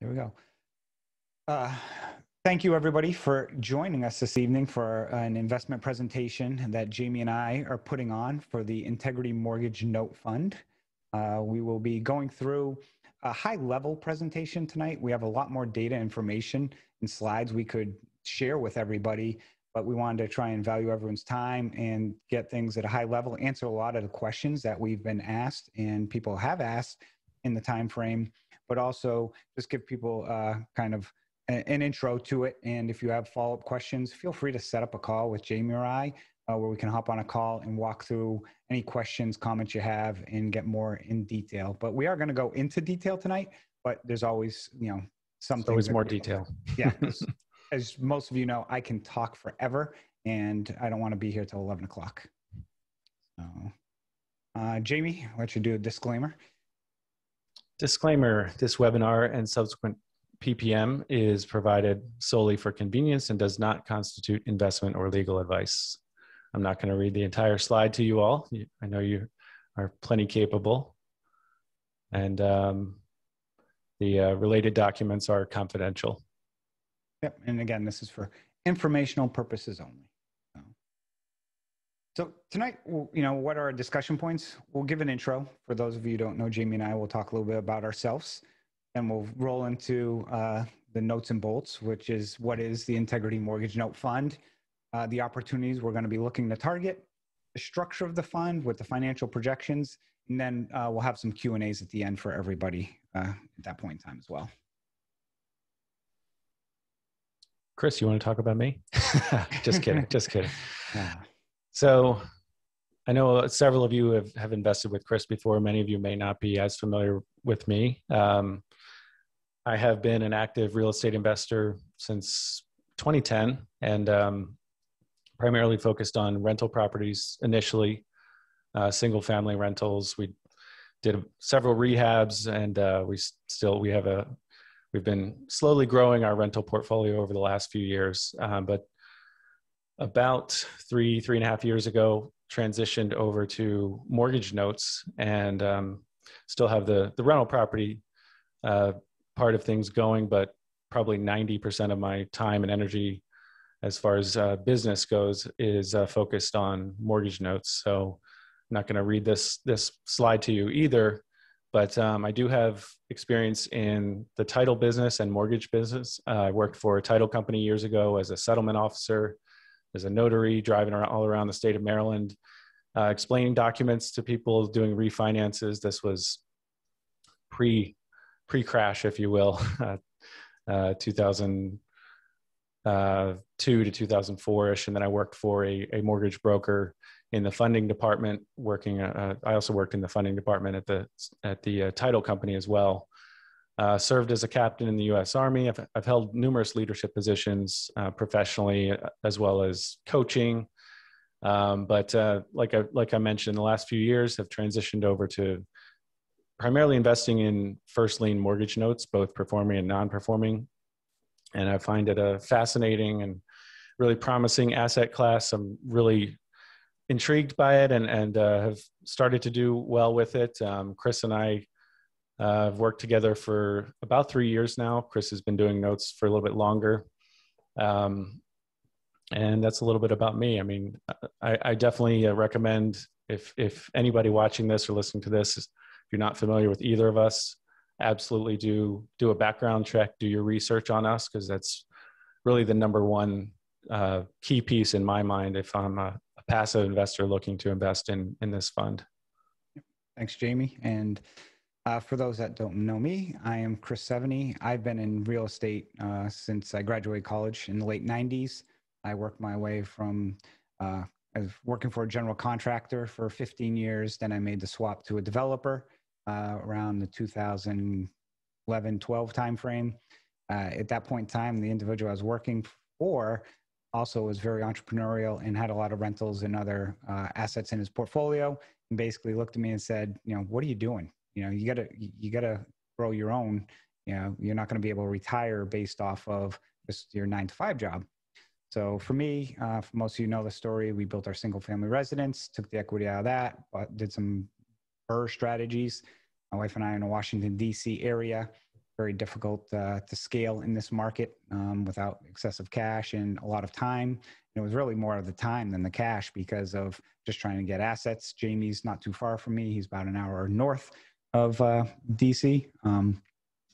There we go. Uh, thank you, everybody, for joining us this evening for an investment presentation that Jamie and I are putting on for the Integrity Mortgage Note Fund. Uh, we will be going through a high level presentation tonight. We have a lot more data information and slides we could share with everybody, but we wanted to try and value everyone's time and get things at a high level, answer a lot of the questions that we've been asked and people have asked in the time frame but also just give people uh, kind of an intro to it. And if you have follow up questions, feel free to set up a call with Jamie or I uh, where we can hop on a call and walk through any questions, comments you have, and get more in detail. But we are going to go into detail tonight, but there's always, you know, something. always more detail. Yeah. as most of you know, I can talk forever and I don't want to be here till 11 o'clock. So, uh, Jamie, don't you do a disclaimer? Disclaimer this webinar and subsequent PPM is provided solely for convenience and does not constitute investment or legal advice. I'm not going to read the entire slide to you all. I know you are plenty capable. And um, the uh, related documents are confidential. Yep. And again, this is for informational purposes only. So tonight, you know, what are our discussion points? We'll give an intro. For those of you who don't know, Jamie and I will talk a little bit about ourselves. and we'll roll into uh, the notes and bolts, which is what is the Integrity Mortgage Note Fund, uh, the opportunities we're going to be looking to target, the structure of the fund with the financial projections, and then uh, we'll have some Q and A's at the end for everybody uh, at that point in time as well. Chris, you want to talk about me? just kidding. Just kidding. Yeah. So I know several of you have, have invested with Chris before. Many of you may not be as familiar with me. Um, I have been an active real estate investor since 2010 and um, primarily focused on rental properties initially, uh, single family rentals. We did several rehabs and uh, we still, we have a, we've been slowly growing our rental portfolio over the last few years. Um, but about three three and a half years ago transitioned over to mortgage notes and um, still have the the rental property uh, part of things going but probably 90% of my time and energy as far as uh, business goes is uh, focused on mortgage notes. So i'm not going to read this this slide to you either but um, i do have experience in the title business and mortgage business. Uh, i worked for a title company years ago as a settlement officer as a notary driving around all around the state of Maryland, uh, explaining documents to people doing refinances. This was pre pre crash, if you will, uh, 2002 uh, to 2004 ish, and then I worked for a, a mortgage broker in the funding department. Working, uh, I also worked in the funding department at the at the uh, title company as well. Uh, served as a captain in the U.S. Army. I've, I've held numerous leadership positions uh, professionally, uh, as well as coaching. Um, but uh, like I like I mentioned, the last few years have transitioned over to primarily investing in first lien mortgage notes, both performing and non-performing. And I find it a fascinating and really promising asset class. I'm really intrigued by it and and uh, have started to do well with it. Um, Chris and I uh, I've worked together for about three years now. Chris has been doing notes for a little bit longer. Um, and that's a little bit about me. I mean, I, I definitely uh, recommend if, if anybody watching this or listening to this, if you're not familiar with either of us, absolutely do, do a background check, do your research on us, because that's really the number one uh, key piece in my mind if I'm a, a passive investor looking to invest in, in this fund. Thanks, Jamie. And uh, for those that don't know me, I am Chris Seveney. I've been in real estate uh, since I graduated college in the late 90s. I worked my way from uh, working for a general contractor for 15 years. Then I made the swap to a developer uh, around the 2011 12 timeframe. Uh, at that point in time, the individual I was working for also was very entrepreneurial and had a lot of rentals and other uh, assets in his portfolio and basically looked at me and said, you know, what are you doing? You know you gotta you gotta grow your own. You know you're not going to be able to retire based off of just your nine to five job. So for me uh, for most of you know the story we built our single family residence took the equity out of that but did some BRRRR strategies. My wife and i are in the washington d.c area. Very difficult uh, to scale in this market um, without excessive cash and a lot of time. And it was really more of the time than the cash because of just trying to get assets. Jamie's not too far from me; he's about an hour north of uh, DC. Um,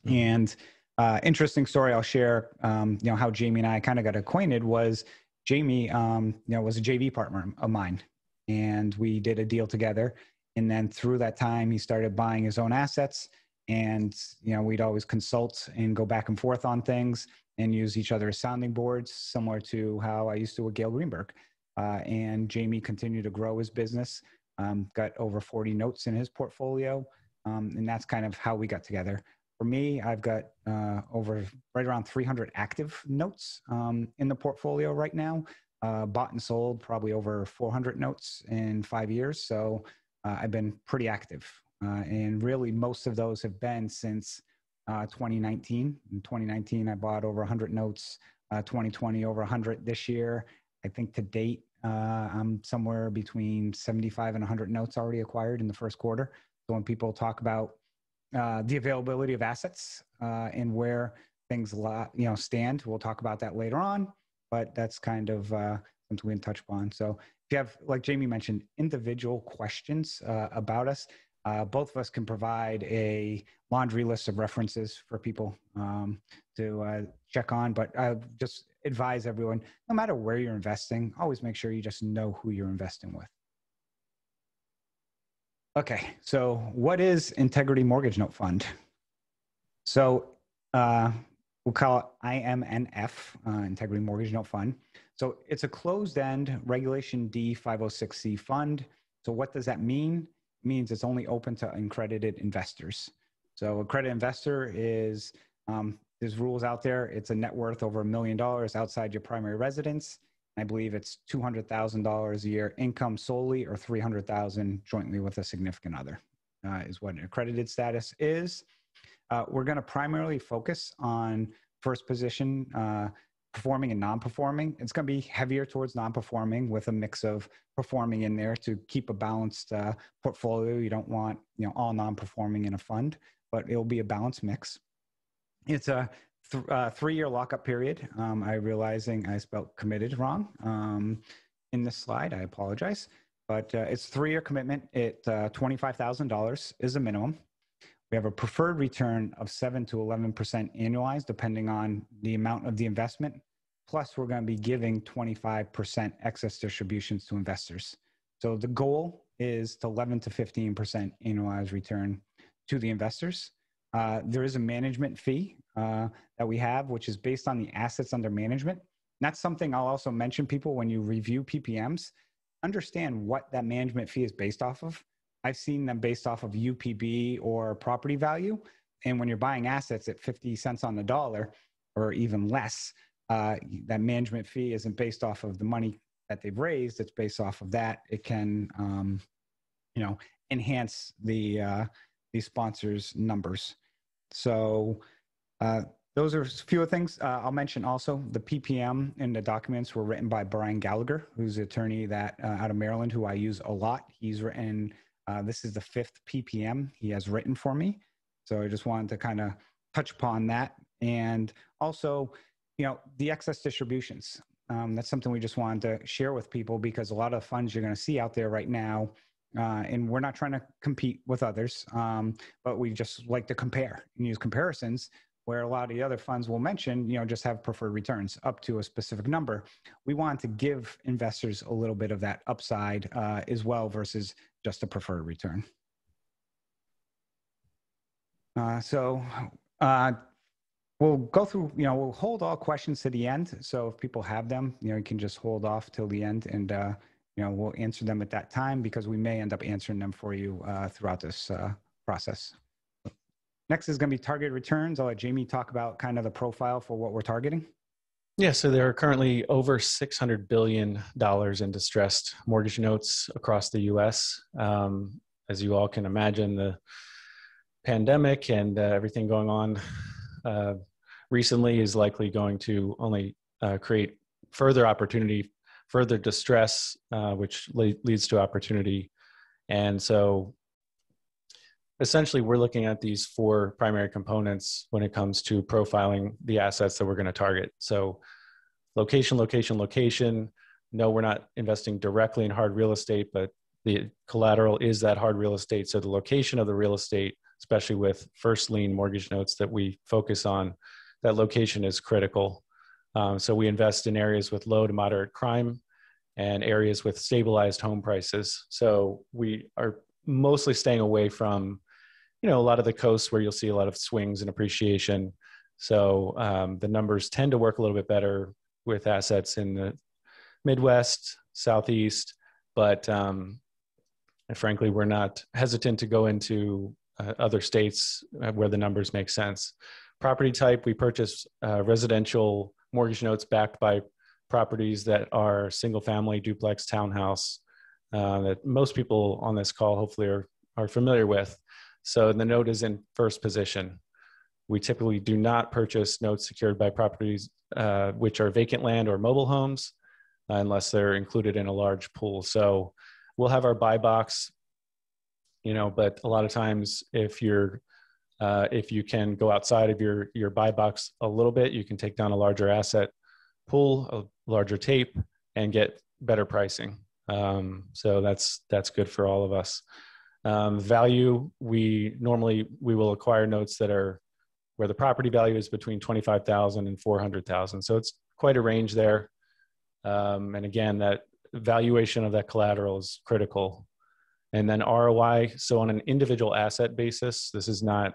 mm-hmm. and uh, interesting story I'll share. Um, you know how Jamie and I kind of got acquainted was Jamie, um, you know, was a JV partner of mine, and we did a deal together. And then through that time, he started buying his own assets, and you know, we'd always consult and go back and forth on things and use each other as sounding boards, similar to how I used to with Gail Greenberg. Uh, and Jamie continued to grow his business, um, got over 40 notes in his portfolio, um, and that's kind of how we got together for me, I've got uh, over right around 300 active notes um, in the portfolio right now. Uh, bought and sold probably over 400 notes in five years. So uh, I've been pretty active. Uh, and really, most of those have been since uh, 2019. In 2019, I bought over 100 notes. 2020, uh, over 100 this year. I think to date, I'm somewhere between 75 and 100 notes already acquired in the first quarter. When people talk about uh, the availability of assets uh, and where things you know stand. We'll talk about that later on, but that's kind of uh, something we can touch upon. So if you have, like Jamie mentioned, individual questions uh, about us, uh, both of us can provide a laundry list of references for people um, to check on. But I just advise everyone, no matter where you're investing, always make sure you just know who you're investing with. Okay, so what is Integrity Mortgage Note Fund? So uh, we'll call it IMNF, uh, Integrity Mortgage Note Fund. So it's a closed-end Regulation D 506C fund. So what does that mean? It means it's only open to accredited investors. So accredited investor is um, there's rules out there. It's a net worth over a million dollars outside your primary residence. I believe it's $200,000 a year income solely or 300,000 jointly with a significant other uh, is what an accredited status is. Uh, we're going to primarily focus on first position uh, performing and non-performing. It's going to be heavier towards non-performing with a mix of performing in there to keep a balanced uh, portfolio. You don't want you know all non-performing in a fund, but it'll be a balanced mix. It's a th- uh, three year lockup period. Um, I realizing I spelled committed wrong um, in this slide. I apologize, but uh, it's three year commitment. It uh, twenty five thousand dollars is a minimum. We have a preferred return of seven to eleven percent annualized, depending on the amount of the investment. Plus, we're going to be giving twenty five percent excess distributions to investors. So the goal is to eleven to fifteen percent annualized return to the investors. Uh, there is a management fee uh, that we have, which is based on the assets under management. And that's something I'll also mention people when you review PPMs, understand what that management fee is based off of. I've seen them based off of UPB or property value. And when you're buying assets at 50 cents on the dollar or even less, uh, that management fee isn't based off of the money that they've raised. It's based off of that. It can, um, you know, enhance the uh, the sponsors' numbers. So uh, those are a few of things. Uh, I'll mention also the PPM and the documents were written by Brian Gallagher, who's an attorney that uh, out of Maryland, who I use a lot. He's written. Uh, this is the fifth PPM he has written for me. So I just wanted to kind of touch upon that, and also, you know, the excess distributions. Um, that's something we just wanted to share with people because a lot of funds you're going to see out there right now uh, and we're not trying to compete with others, um, but we just like to compare and use comparisons where a lot of the other funds will mention, you know, just have preferred returns up to a specific number. We want to give investors a little bit of that upside uh, as well versus just a preferred return. Uh, so uh, we'll go through, you know, we'll hold all questions to the end. So if people have them, you know, you can just hold off till the end and uh, you know, we'll answer them at that time because we may end up answering them for you uh, throughout this uh, process. Next is going to be target returns. I'll let Jamie talk about kind of the profile for what we're targeting. Yeah, so there are currently over $600 billion in distressed mortgage notes across the US. Um, as you all can imagine, the pandemic and uh, everything going on uh, recently is likely going to only uh, create further opportunity further distress, uh, which le- leads to opportunity. And so essentially we're looking at these four primary components when it comes to profiling the assets that we're going to target. So location, location, location. No, we're not investing directly in hard real estate, but the collateral is that hard real estate. So the location of the real estate, especially with first lien mortgage notes that we focus on, that location is critical. Um, so we invest in areas with low to moderate crime and areas with stabilized home prices. So we are mostly staying away from, you know, a lot of the coasts where you'll see a lot of swings and appreciation. So um, the numbers tend to work a little bit better with assets in the Midwest, Southeast, but um, frankly, we're not hesitant to go into uh, other states uh, where the numbers make sense. Property type, we purchase uh, residential mortgage notes backed by properties that are single family duplex townhouse uh, that most people on this call hopefully are, are familiar with. So the note is in first position. We typically do not purchase notes secured by properties uh, which are vacant land or mobile homes uh, unless they're included in a large pool. So we'll have our buy box, you know, but a lot of times if you're uh, if you can go outside of your your buy box a little bit, you can take down a larger asset pool, a larger tape, and get better pricing. Um, so that's that's good for all of us. Um, value we normally we will acquire notes that are where the property value is between 25,000 and 400,000. So it's quite a range there. Um, and again, that valuation of that collateral is critical. And then ROI, so on an individual asset basis, this is not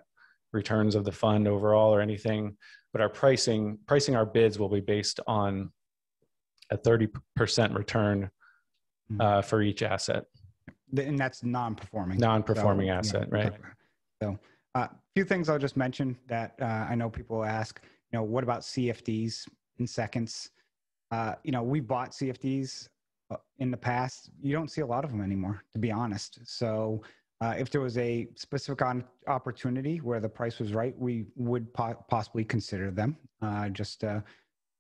returns of the fund overall or anything, but our pricing, pricing our bids will be based on a 30% return hmm. uh, for each asset. And that's non-performing. Non-performing so, asset, yeah, right? So a uh, few things I'll just mention that uh, I know people ask, you know, what about CFDs in seconds? Uh, you know, we bought CFDs uh, in the past. You don't see a lot of them anymore, to be honest. So uh, if there was a specific on opportunity where the price was right, we would po- possibly consider them. Uh, just to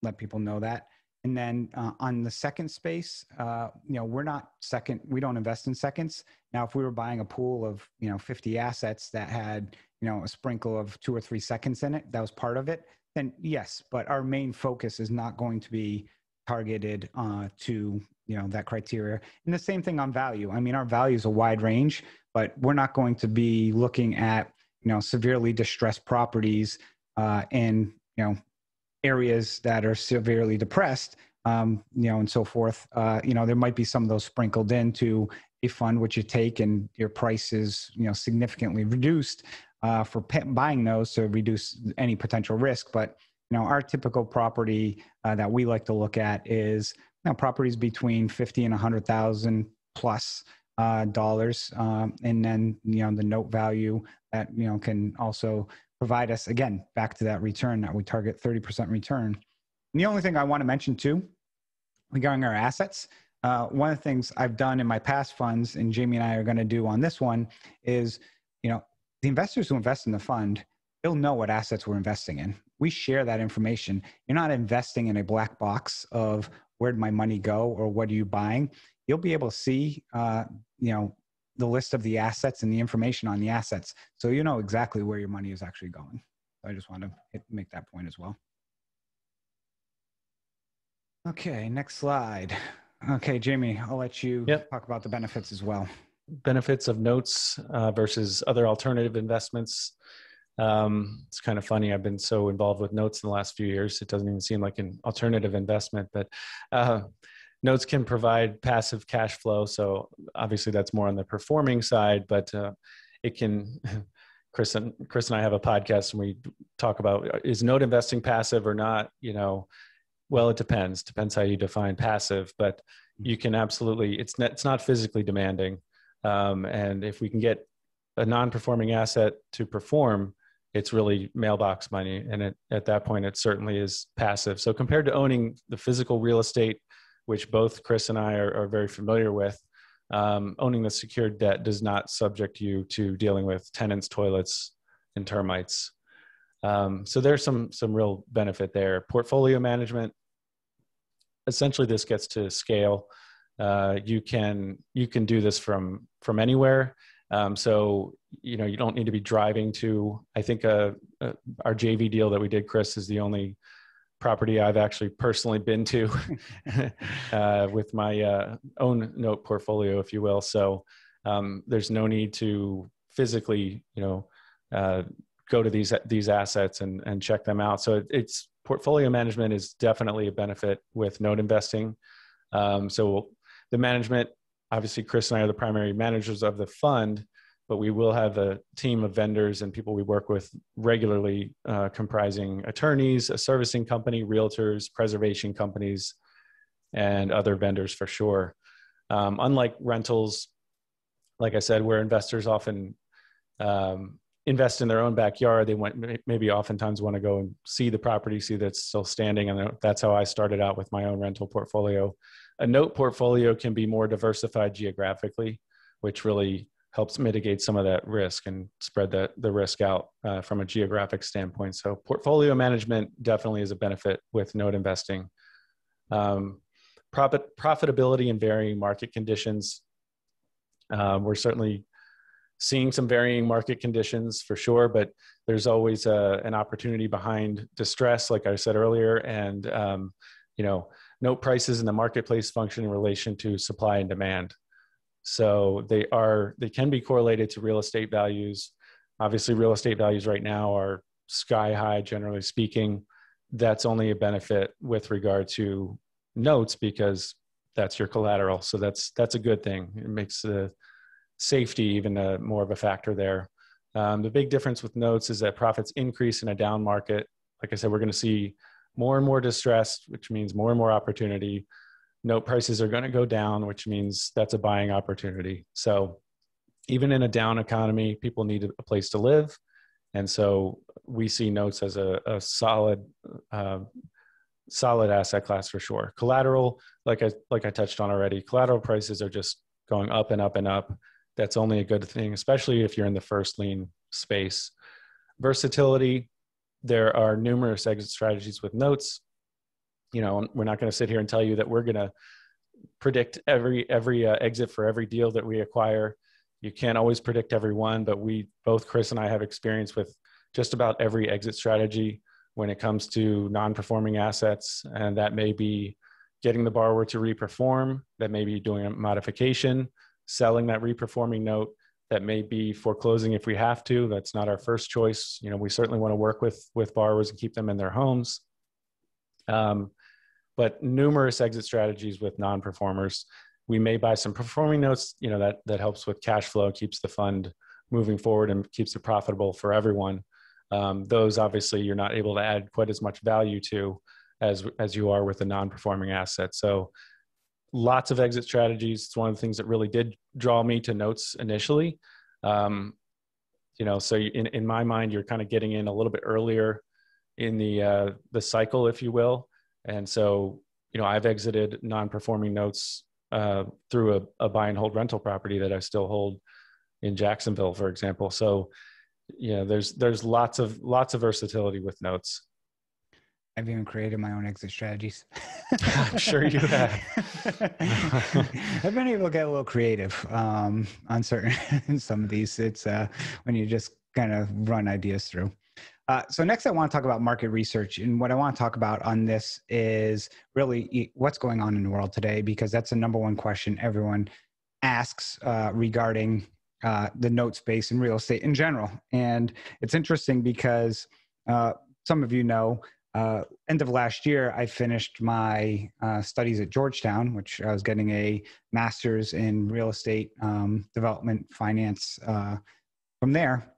let people know that. And then uh, on the second space, uh, you know, we're not second. We don't invest in seconds. Now, if we were buying a pool of you know 50 assets that had you know a sprinkle of two or three seconds in it, that was part of it. Then yes, but our main focus is not going to be targeted uh, to you know that criteria. And the same thing on value. I mean, our value is a wide range, but we're not going to be looking at you know severely distressed properties uh, in you know areas that are severely depressed, um, you know, and so forth. Uh, you know, there might be some of those sprinkled into a fund which you take, and your price is you know significantly reduced uh, for pe- buying those to reduce any potential risk. But you know, our typical property uh, that we like to look at is you know, properties between fifty and a hundred thousand plus uh, dollars, um, and then you know the note value that you know can also provide us again back to that return that we target 30% return. And the only thing I want to mention too, regarding our assets, uh, one of the things I've done in my past funds, and Jamie and I are going to do on this one, is you know the investors who invest in the fund, they'll know what assets we're investing in. We share that information. You're not investing in a black box of where'd my money go or what are you buying. You'll be able to see, uh, you know, the list of the assets and the information on the assets. So you know exactly where your money is actually going. So i just want to hit, make that point as well. Okay next slide. Okay jamie i'll let you yep. talk about the benefits as well. Benefits of notes uh, versus other alternative investments um, it's kind of funny i've been so involved with notes in the last few years it doesn't even seem like an alternative investment but uh, notes can provide passive cash flow. So obviously that's more on the performing side, but uh, it can. Chris and Chris and I have a podcast and we talk about uh, is note investing passive or not. You know, well, it depends. Depends how you define passive, but you can absolutely. It's not, it's not physically demanding, um, and if we can get a non-performing asset to perform, it's really mailbox money, and it, at that point, it certainly is passive. So compared to owning the physical real estate which both Chris and I are, are very familiar with, um, owning the secured debt does not subject you to dealing with tenants, toilets, and termites. Um, so there's some some real benefit there. Portfolio management. Essentially, this gets to scale. Uh, you can you can do this from from anywhere, Um, so you know you don't need to be driving to. I think uh, uh, our JV deal that we did, Chris, is the only property I've actually personally been to uh, with my uh, own note portfolio, if you will. So um, there's no need to physically, you know, uh, go to these these assets and and check them out. So it's portfolio management is definitely a benefit with note investing. Um, so the management, obviously, Chris and I are the primary managers of the fund, but we will have a team of vendors and people we work with regularly, uh, comprising attorneys, a servicing company, realtors, preservation companies, and other vendors for sure. Um, unlike rentals, like I said, where investors often um, invest in their own backyard, they want maybe oftentimes want to go and see the property, see that it's still standing, and that's how I started out with my own rental portfolio. A note portfolio can be more diversified geographically, which really helps mitigate some of that risk and spread the, the risk out uh, from a geographic standpoint. So portfolio management definitely is a benefit with note investing. Um, profit, profitability and varying market conditions. Um, we're certainly seeing some varying market conditions for sure, but there's always a, uh, an opportunity behind distress, like I said earlier, and um, you know, note prices in the marketplace function in relation to supply and demand. So they are they can be correlated to real estate values. Obviously, real estate values right now are sky high, generally speaking. That's only a benefit with regard to notes because that's your collateral. So that's that's a good thing. It makes the safety even a, more of a factor there. Um, the big difference with notes is that profits increase in a down market. Like I said, we're going to see more and more distress, which means more and more opportunity. Note prices are going to go down, which means that's a buying opportunity. So even in a down economy, people need a place to live. And so we see notes as a, a solid, uh, solid asset class for sure. Collateral, like I like I touched on already, collateral prices are just going up and up and up that's only a good thing, especially if you're in the first lien space. Versatility, there are numerous exit strategies with notes. You know, we're not going to sit here and tell you that we're going to predict every every uh, exit for every deal that we acquire. You can't always predict every one, but we both Chris and I have experience with just about every exit strategy when it comes to non-performing assets, and that may be getting the borrower to reperform, that may be doing a modification, selling that reperforming note that may be foreclosing if we have to. That's not our first choice. You know we certainly want to work with with borrowers and keep them in their homes. Um, but numerous exit strategies with non-performers. We may buy some performing notes you know that that helps with cash flow keeps the fund moving forward and keeps it profitable for everyone. Um, those obviously you're not able to add quite as much value to as as you are with a non-performing asset. So lots of exit strategies. It's one of the things that really did draw me to notes initially. Um, you know, so in, in my mind, you're kind of getting in a little bit earlier in the uh, the cycle, if you will. And so, you know, I've exited non-performing notes uh, through a, a buy and hold rental property that I still hold in Jacksonville, for example. So, you know, there's there's lots of lots of versatility with notes. I've even created my own exit strategies. I'm sure you have. I've been able to get a little creative um, on certain some of these. It's uh, when you just kind of run ideas through. Uh, so next, I want to talk about market research, and what I want to talk about on this is really what's going on in the world today, because that's the number one question everyone asks uh, regarding uh, the note space and real estate in general. And it's interesting because uh, some of you know uh, end of last year, I finished my uh, studies at Georgetown, which I was getting a master's in real estate um, development finance uh, from there.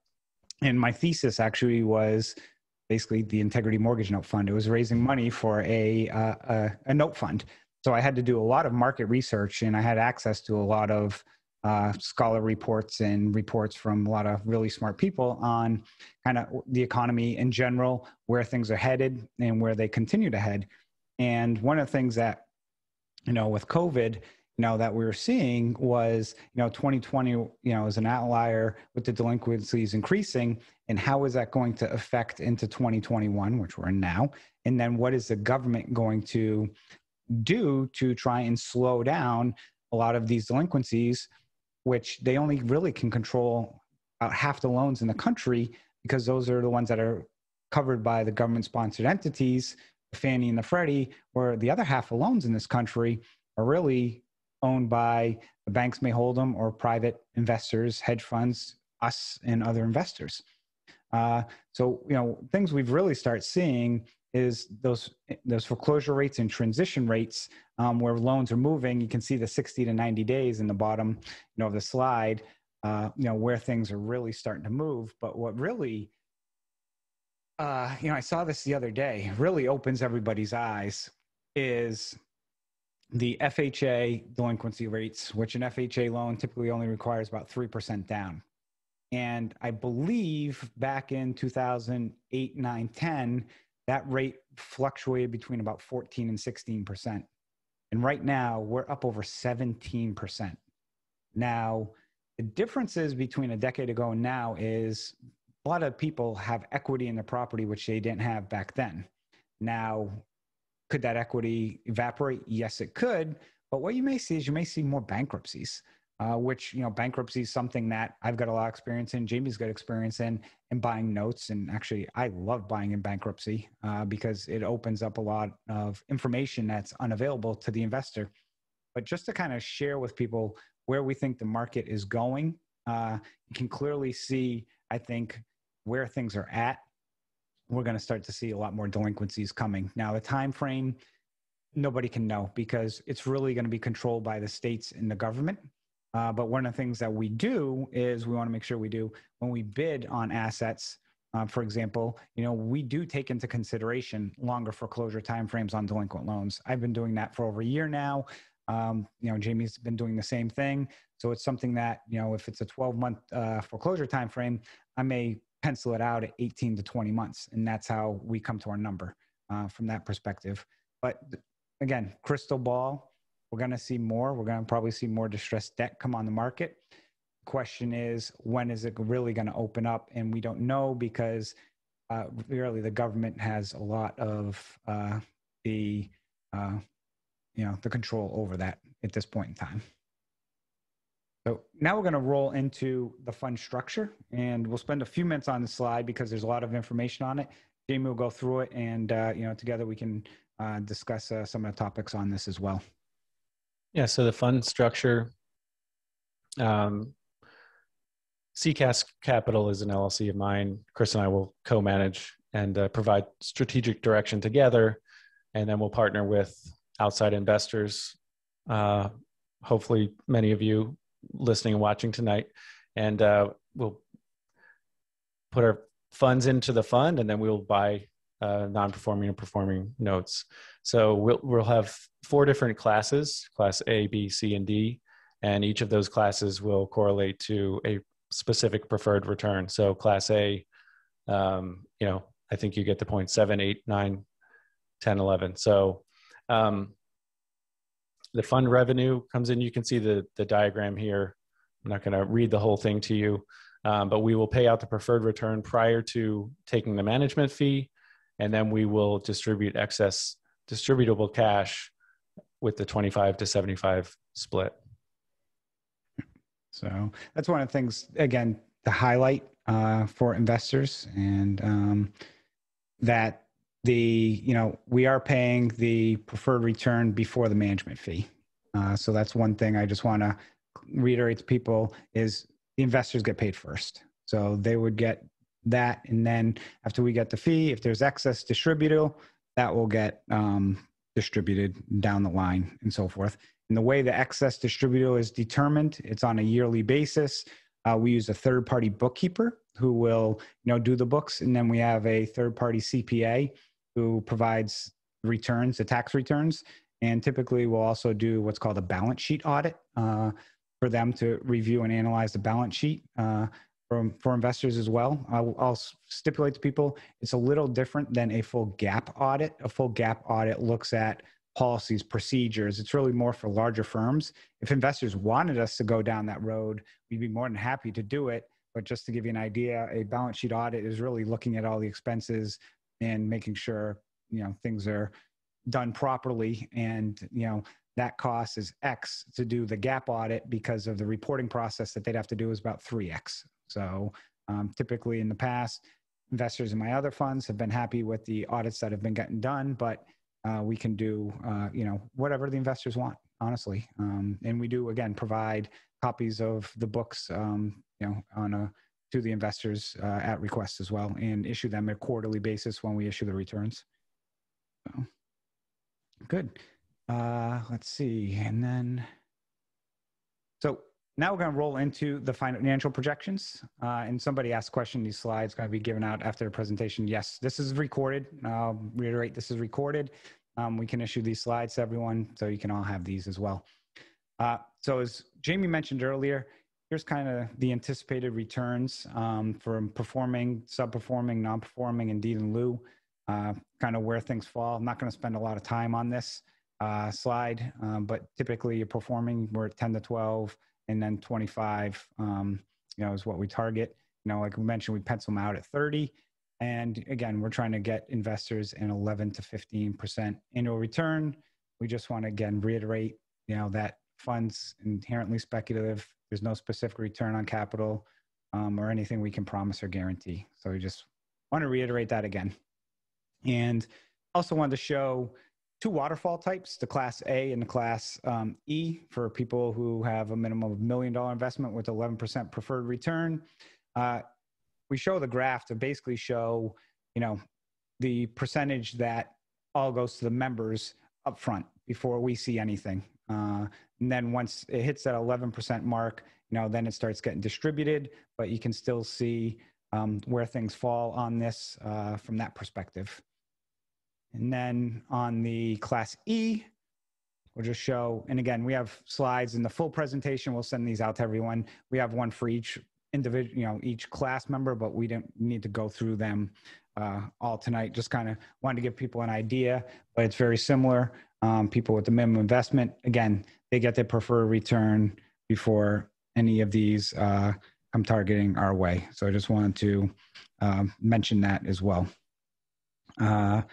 And my thesis actually was basically the Integrity Mortgage Note Fund. It was raising money for a, uh, a, a note fund. So I had to do a lot of market research and I had access to a lot of uh, scholar reports and reports from a lot of really smart people on kind of the economy in general, where things are headed and where they continue to head. And one of the things that, you know, with COVID, you know, that we were seeing was, you know, 2020, you know, as an outlier with the delinquencies increasing. And how is that going to affect into 2021, which we're in now? And then what is the government going to do to try and slow down a lot of these delinquencies which they only really can control about half the loans in the country because those are the ones that are covered by the government sponsored entities, Fannie and the Freddie, where the other half of loans in this country are really owned by the banks may hold them or private investors, hedge funds, us and other investors. Uh, so, you know, things we've really start seeing is those those foreclosure rates and transition rates um, where loans are moving. You can see the 60 to 90 days in the bottom, you know, of the slide. Uh, you know where things are really starting to move. But what really, uh, you know, I saw this the other day. Really opens everybody's eyes is the FHA delinquency rates, which an FHA loan typically only requires about three percent down. And I believe back in 2008, 9, 10, that rate fluctuated between about 14 and 16%. And right now, we're up over 17%. Now, the differences between a decade ago and now is a lot of people have equity in the property, which they didn't have back then. Now, could that equity evaporate? Yes, it could. But what you may see is you may see more bankruptcies uh, which you know bankruptcy is something that I've got a lot of experience in. Jamie's got experience in in buying notes, and actually I love buying in bankruptcy uh, because it opens up a lot of information that's unavailable to the investor. But just to kind of share with people where we think the market is going, uh, you can clearly see, I think, where things are at. We're going to start to see a lot more delinquencies coming. Now, the time frame, nobody can know because it's really going to be controlled by the states and the government. Uh, but one of the things that we do is we want to make sure we do when we bid on assets. Uh, for example, you know we do take into consideration longer foreclosure timeframes on delinquent loans. I've been doing that for over a year now. Um, you know, Jamie's been doing the same thing. So it's something that you know, if it's a 12 month uh, foreclosure timeframe, I may pencil it out at 18 to 20 months, and that's how we come to our number uh, from that perspective. But again, crystal ball we're going to see more. We're going to probably see more distressed debt come on the market. Question is, when is it really going to open up? And we don't know because uh, really the government has a lot of uh, the uh, you know the control over that at this point in time. So now we're going to roll into the fund structure, and we'll spend a few minutes on the slide because there's a lot of information on it. Jamie will go through it, and uh, you know together we can uh, discuss uh, some of the topics on this as well. Yeah, so the fund structure, um, CCAS Capital is an LLC of mine. Chris and I will co-manage and uh, provide strategic direction together, and then we'll partner with outside investors. Uh, hopefully, many of you listening and watching tonight, and uh, we'll put our funds into the fund, and then we'll buy uh, non-performing and performing notes. So we'll we'll have four different classes: class A, B, C, and D, and each of those classes will correlate to a specific preferred return. So class A, um, you know, I think you get the point seven, eight, nine, 10, 11. So um, the fund revenue comes in. You can see the the diagram here. I'm not going to read the whole thing to you, um, but we will pay out the preferred return prior to taking the management fee and then we will distribute excess distributable cash with the 25 to 75 split. So that's one of the things, again, to highlight uh, for investors and um, that the, you know, we are paying the preferred return before the management fee. Uh, so that's one thing I just want to reiterate to people is the investors get paid first. So they would get that. And then after we get the fee, if there's excess distributable, that will get um, distributed down the line and so forth. And the way the excess distributable is determined, it's on a yearly basis. Uh, we use a third party bookkeeper who will you know do the books and then we have a third party cpa who provides returns the tax returns and typically we'll also do what's called a balance sheet audit uh, for them to review and analyze the balance sheet uh, for, for investors as well. I'll, I'll, stipulate to people it's a little different than a full GAAP audit. A full GAAP audit looks at policies, procedures. It's really more for larger firms. If investors wanted us to go down that road, we'd be more than happy to do it. But just to give you an idea, a balance sheet audit is really looking at all the expenses and making sure you know things are done properly and you know that cost is X to do the GAAP audit because of the reporting process that they'd have to do is about 3X. So um, typically in the past, investors in my other funds have been happy with the audits that have been getting done, but uh, we can do, uh, you know, whatever the investors want, honestly. Um, and we do, again, provide copies of the books, um, you know, on a, to the investors uh, at request as well and issue them a quarterly basis when we issue the returns. So, good. Uh, let's see. And then, now we're going to roll into the financial projections. Uh, and somebody asked a question, these slides going to be given out after the presentation. Yes, this is recorded. I'll reiterate, this is recorded. Um, we can issue these slides to everyone, so you can all have these as well. Uh, so as Jamie mentioned earlier, here's kind of the anticipated returns um, for performing, sub-performing, non-performing, and deed in lieu, uh, kind of where things fall. I'm not going to spend a lot of time on this uh, slide, um, but typically you're performing, we're at 10 to 12, and then 25, um, you know, is what we target. You know, like we mentioned, we pencil them out at 30. And again, we're trying to get investors an 11 to 15% annual return. We just want to again reiterate, you know, that funds inherently speculative. There's no specific return on capital um, or anything we can promise or guarantee. So we just want to reiterate that again. And also wanted to show two waterfall types, the class A and the class um, E for people who have a minimum of million dollar investment with 11% preferred return. Uh, we show the graph to basically show, you know, the percentage that all goes to the members up front before we see anything. Uh, and then once it hits that 11% mark, you know, then it starts getting distributed, but you can still see um, where things fall on this uh, from that perspective. And then on the class E, we'll just show, and again, we have slides in the full presentation. We'll send these out to everyone. We have one for each individual, you know, each class member, but we didn't need to go through them uh, all tonight. Just kind of wanted to give people an idea, but it's very similar. Um, people with the minimum investment, again, they get their preferred return before any of these uh, come targeting our way. So I just wanted to um, mention that as well. Uh,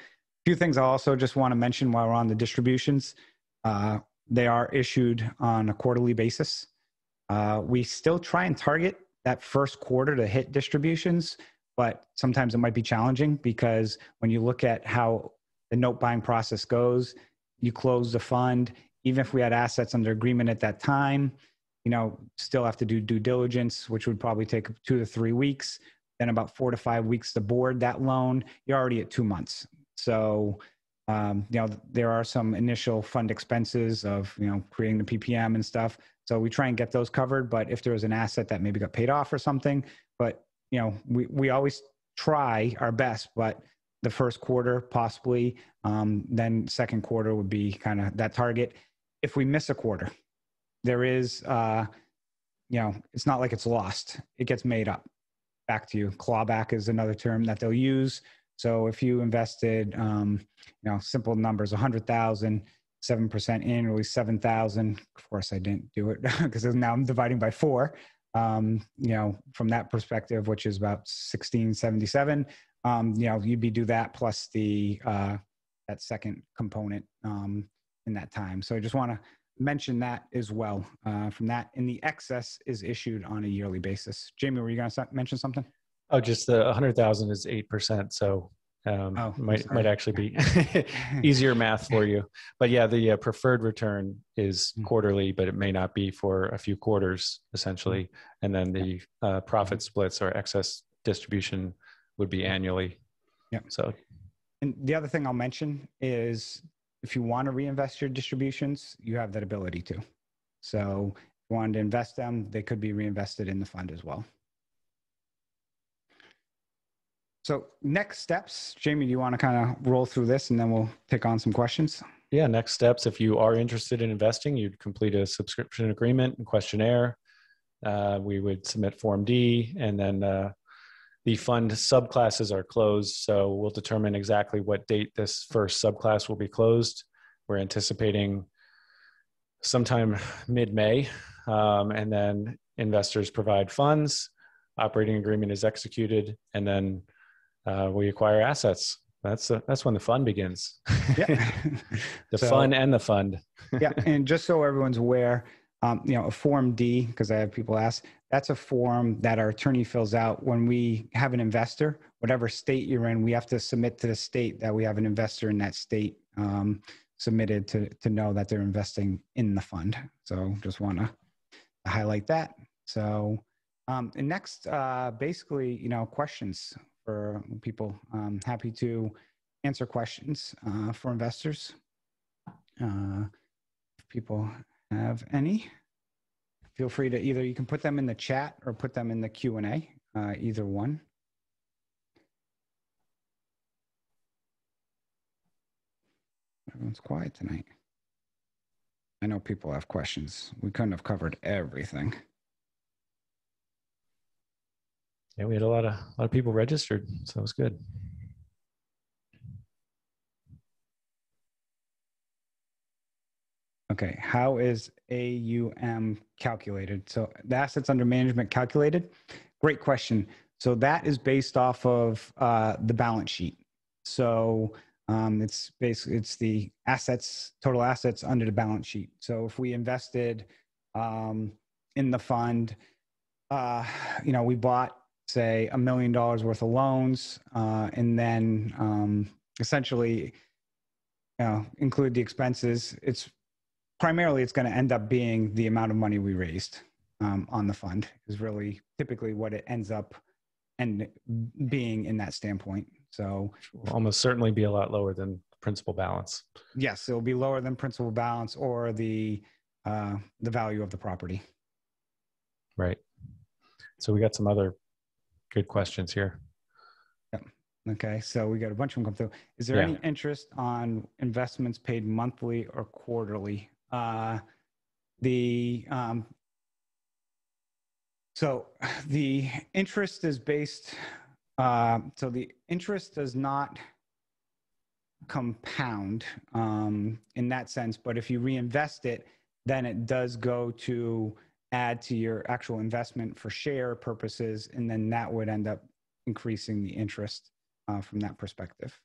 few things I also just want to mention while we're on the distributions. Uh, they are issued on a quarterly basis. Uh, we still try and target that first quarter to hit distributions, but sometimes it might be challenging because when you look at how the note buying process goes, you close the fund. Even if we had assets under agreement at that time, you know, still have to do due diligence, which would probably take two to three weeks. Then about four to five weeks to board that loan. You're already at two months. So, um, you know, there are some initial fund expenses of, you know, creating the PPM and stuff. So we try and get those covered. But if there was an asset that maybe got paid off or something, but, you know, we, we always try our best, but the first quarter possibly, um, then second quarter would be kind of that target. If we miss a quarter, there is, uh, you know, it's not like it's lost. It gets made up. Back to you. Clawback is another term that they'll use. So if you invested, um, you know, simple numbers, 100,000, 7% annually, 7,000. Of course, I didn't do it because now I'm dividing by four. Um, you know, from that perspective, which is about 1677, um, you know, you'd be do that plus the, uh, that second component um, in that time. So I just want to mention that as well uh, from that. And the excess is issued on a yearly basis. Jamie, were you going to mention something? Oh, just the 100,000 is 8%. So um, oh, might, might actually be easier math for you. But yeah, the uh, preferred return is hmm. quarterly, but it may not be for a few quarters essentially. Hmm. And then the uh, profit splits or excess distribution would be annually. Yeah. So, and the other thing I'll mention is if you want to reinvest your distributions, you have that ability to. So, if you wanted to invest them, they could be reinvested in the fund as well. So next steps, Jamie, do you want to kind of roll through this and then we'll take on some questions? Yeah, next steps, if you are interested in investing, you'd complete a subscription agreement and questionnaire. Uh, we would submit Form D and then uh, the fund subclasses are closed. So we'll determine exactly what date this first subclass will be closed. We're anticipating sometime mid-May. Um, and then investors provide funds, operating agreement is executed, and then uh, we acquire assets. That's a, that's when the fun begins. Yeah. the So- fun and the fund. yeah, and just so everyone's aware, um, you know, a Form D, because I have people ask, that's a form that our attorney fills out when we have an investor, whatever state you're in, we have to submit to the state that we have an investor in that state um, submitted to to know that they're investing in the fund. So just want to highlight that. So, um, and next, uh, basically, you know, questions for people. Um, happy to answer questions uh, for investors. Uh, if people have any, feel free to either you can put them in the chat or put them in the Q and A. Uh, either one. Everyone's quiet tonight. I know people have questions. We couldn't have covered everything. Yeah, we had a lot of a lot of people registered, so it was good. Okay, how is AUM calculated? So the assets under management calculated? Great question. So that is based off of uh, the balance sheet. So um, it's basically it's the assets, total assets under the balance sheet. So if we invested um, in the fund, uh, you know, we bought say a million dollars worth of loans, uh, and then um, essentially, you know, include the expenses. It's primarily it's going to end up being the amount of money we raised um, on the fund is really typically what it ends up and being in that standpoint. So Will almost certainly be a lot lower than principal balance. yes, it'll be lower than principal balance or the uh, the value of the property. Right. So we got some other good questions here. Okay, so we got a bunch of them come through. Is there Yeah. any interest on investments paid monthly or quarterly? Uh, the um, so the interest is based. Uh, so the interest does not compound um, in that sense, but if you reinvest it, then it does go to add to your actual investment for share purposes, and then that would end up increasing the interest uh, from that perspective.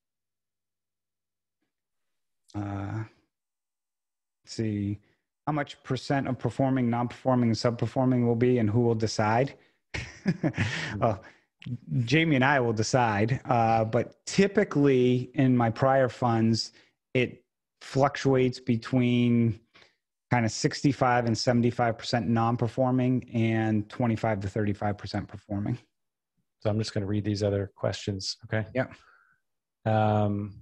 Uh, let's see how much percent of performing, non-performing, and sub-performing will be, and who will decide. well, Jamie and I will decide, uh, but typically in my prior funds, it fluctuates between kind of 65 and 75% non-performing and 25 to 35% performing. So I'm just going to read these other questions. Okay. Yeah. Um,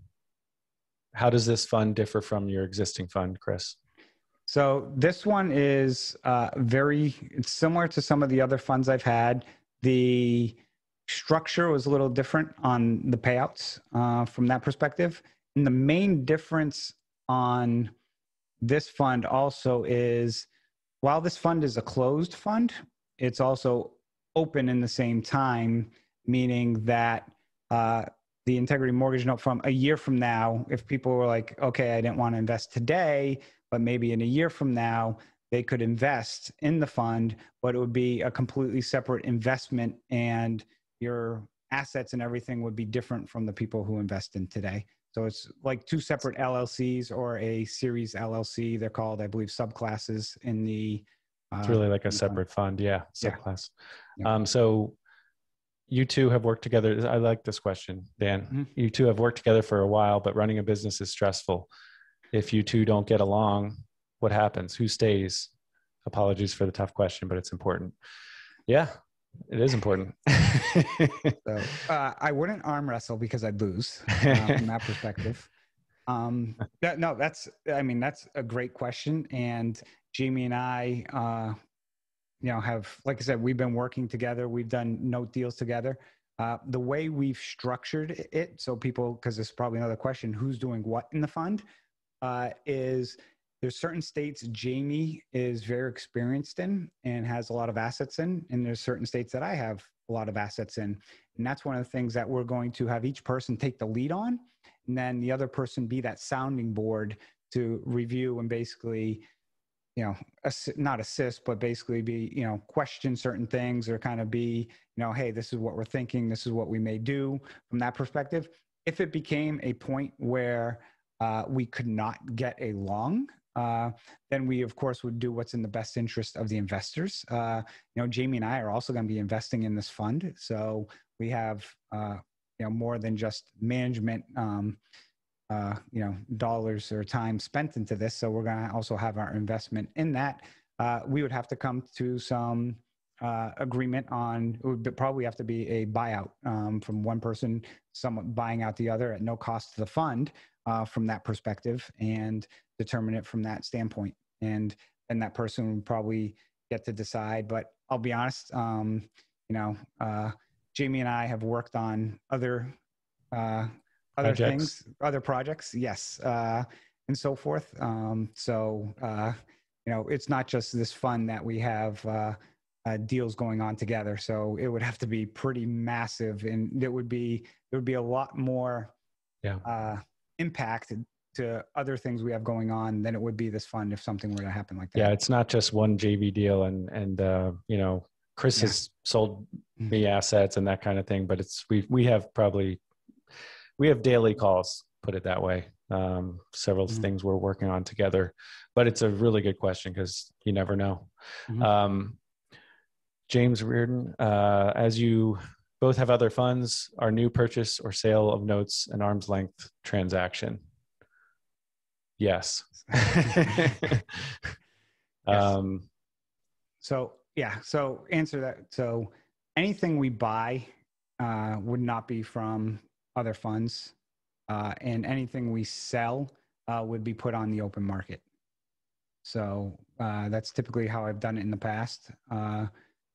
how does this fund differ from your existing fund, Chris? So this one is uh, very, it's similar to some of the other funds I've had. The structure was a little different on the payouts uh, from that perspective. And the main difference on this fund also is while this fund is a closed fund, it's also open in the same time, meaning that uh, the integrity mortgage note from a year from now, if people were like, okay, I didn't want to invest today, but maybe in a year from now, they could invest in the fund, but it would be a completely separate investment and your assets and everything would be different from the people who invest in today. So it's like two separate LLCs or a series LLC. They're called, I believe, subclasses in the. Uh, It's really like a in the fund. separate fund. Yeah. Subclass. Yeah. Um, so you two have worked together. I like this question, Dan. Mhm. You two have worked together for a while, but running a business is stressful. If you two don't get along, what happens? Who stays? Apologies for the tough question, but it's important. Yeah, it is important. So uh, I wouldn't arm wrestle because I'd lose uh, from that perspective. Um, that, no, that's, I mean, that's a great question. And Jamie and I, uh, you know, have, like I said, we've been working together. We've done note deals together. Uh, the way we've structured it, so people, because this is probably another question, who's doing what in the fund, uh, is there's certain states Jamie is very experienced in and has a lot of assets in, and there's certain states that I have a lot of assets in. And that's one of the things that we're going to have each person take the lead on, and then the other person be that sounding board to review and basically, you know, assi- not assist, but basically be, you know, question certain things or kind of be, you know, hey, this is what we're thinking, this is what we may do from that perspective. if it became a point where uh, we could not get a long, uh, then we of course would do what's in the best interest of the investors. Uh, you know, Jamie and I are also going to be investing in this fund, so we have uh, you know more than just management. Um, uh, you know, dollars or time spent into this. So we're going to also have our investment in that. Uh, we would have to come to some uh, agreement on it would probably have to be a buyout um, from one person, someone buying out the other at no cost to the fund uh, from that perspective, and determine it from that standpoint. And then that person would probably get to decide. But I'll be honest, um, you know, uh, Jamie and I have worked on other uh, other projects. things, other projects, yes, uh, and so forth. Um, so uh, you know, it's not just this fund that we have uh, uh, deals going on together. So it would have to be pretty massive, and it would be it would be a lot more yeah. uh, impact to other things we have going on than it would be this fund if something were to happen like that. Yeah, it's not just one JV deal, and and uh, you know, Chris yeah. has sold mm-hmm. me assets and that kind of thing, but it's we we have probably we have daily calls, put it that way. Um, several mm-hmm. things we're working on together, but it's a really good question because you never know. Mm-hmm. Um, James Reardon, uh, as you both have other funds, are new purchase or sale of notes an arm's length transaction? Yes. yes. Um, so yeah, so answer that. So anything we buy uh, would not be from other funds, uh, and anything we sell uh, would be put on the open market. So uh, that's typically how I've done it in the past.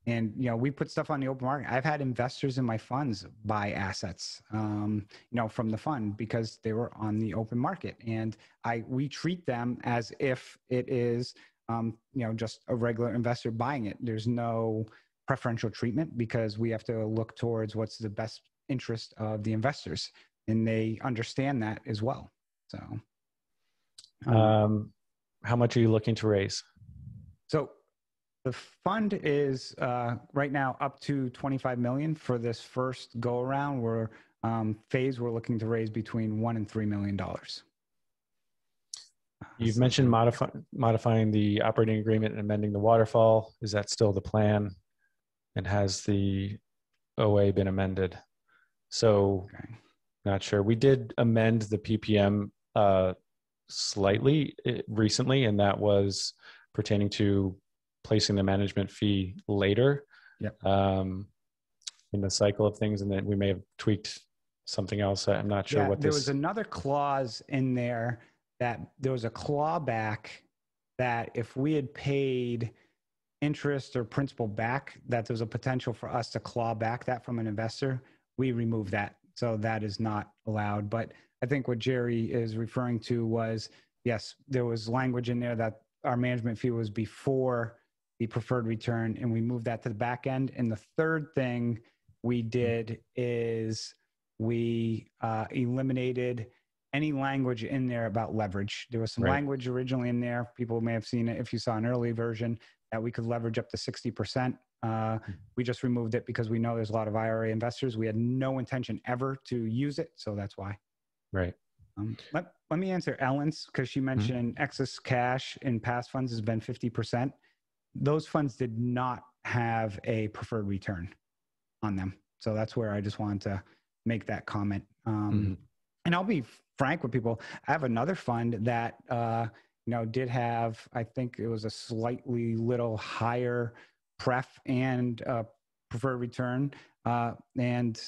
And you know we put stuff on the open market. I've had investors in my funds buy assets um, you know from the fund because they were on the open market. And i we treat them as if it is um, you know just a regular investor buying it. There's no preferential treatment because we have to look towards what's the best interest of the investors. And they understand that as well. So um, um how much are you looking to raise? So the fund is uh, right now up to 25 million for this first go around. We're um, phase we're looking to raise between one and three million dollars. You've mentioned modify, modifying the operating agreement and amending the waterfall. Is that still the plan? And has the OA been amended? So, okay. not sure. We did amend the PPM uh, slightly eh, recently, and that was pertaining to placing the management fee later um, in the cycle of things, and then we may have tweaked something else. I'm not sure yeah, what there was another clause in there that there was a clawback that if we had paid interest or principal back, that there's a potential for us to claw back that from an investor. We removed that, so that is not allowed. But I think what Jerry is referring to was yes, there was language in there that our management fee was before the preferred return and we moved that to the back end. And the third thing we did is we uh, eliminated any language in there about leverage. There was some right. language originally in there. People may have seen it if you saw an early version that we could leverage up to 60%. Uh, we just removed it because we know there's a lot of IRA investors. We had no intention ever to use it. So that's why. Right. Um, let, let me answer Ellen's because she mm-hmm. mentioned mm-hmm. excess cash in past funds has been 50% those funds did not have a preferred return on them. So that's where I just wanted to make that comment. Um, mm-hmm. And I'll be frank with people. I have another fund that uh, you know did have, I think it was a slightly little higher pref and uh, preferred return, uh, and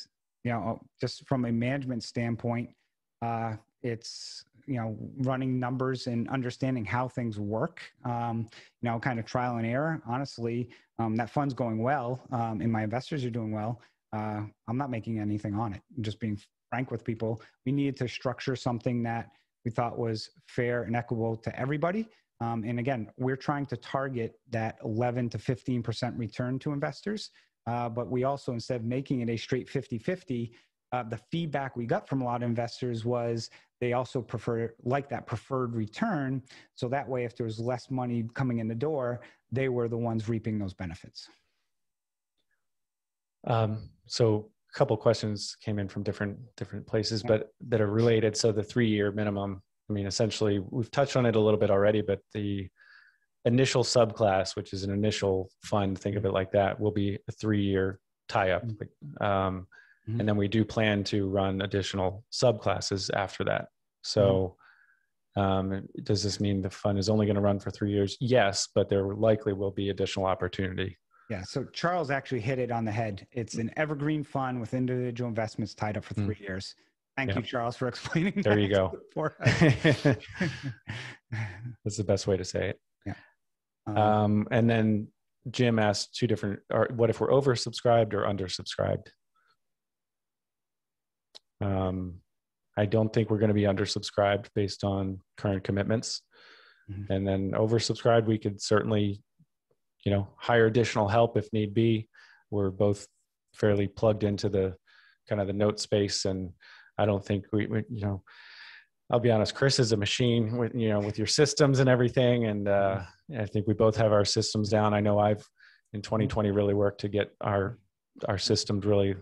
you know just from a management standpoint, uh, it's you know running numbers and understanding how things work um, you know kind of trial and error. Honestly um, that fund's going well um, and my investors are doing well. Uh, i'm not making anything on it. I'm just being frank with people. We needed to structure something that we thought was fair and equitable to everybody. Um, and again we're trying to target that 11 to 15% return to investors uh, but we also instead of making it a straight 50 50 uh, the feedback we got from a lot of investors was they also prefer like that preferred return so that way if there was less money coming in the door they were the ones reaping those benefits um, so a couple questions came in from different different places, but that are related. So the three year minimum. I mean, essentially, we've touched on it a little bit already, but the initial subclass, which is an initial fund, think of it like that, will be a three year tie up. Mm-hmm. Um, mm-hmm. And then we do plan to run additional subclasses after that. So, mm-hmm. um, does this mean the fund is only going to run for three years? Yes, but there likely will be additional opportunity yeah. So Charles actually hit it on the head. It's an evergreen fund with individual investments tied up for hmm. three mm. years. Thank you, Charles, for explaining. There you go. That's the best way to say it. Yeah. Um, um, and then Jim asked two different. Or what if we're oversubscribed or undersubscribed? Um, I don't think we're going to be undersubscribed based on current commitments. Mm-hmm. And then oversubscribed, we could certainly you know hire additional help if need be we're both fairly plugged into the kind of the note space and i don't think we, we you know i'll be honest chris is a machine with you know with your systems and everything and uh, i think we both have our systems down i know i've in 2020 really worked to get our our systems really